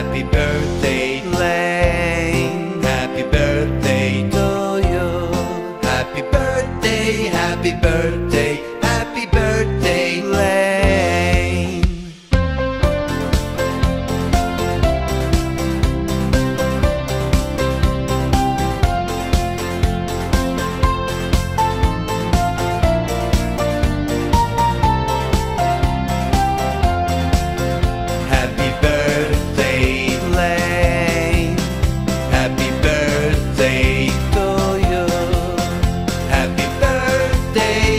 Happy birthday, Lane. Happy birthday to you. Happy birthday, happy birthday. day